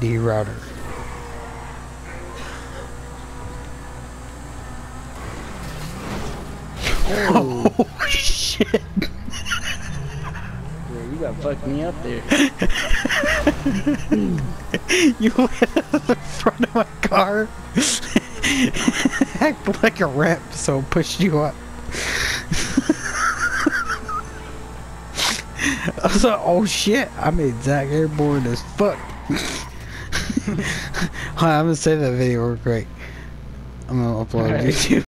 D router. Oh shit! Yeah, you got fucked me up there. you went in the front of my car. Act like a ramp, so it pushed you up. I was like, oh shit, I made Zach airborne as fuck. Hold I'm gonna save that video real quick. I'm gonna upload it to YouTube.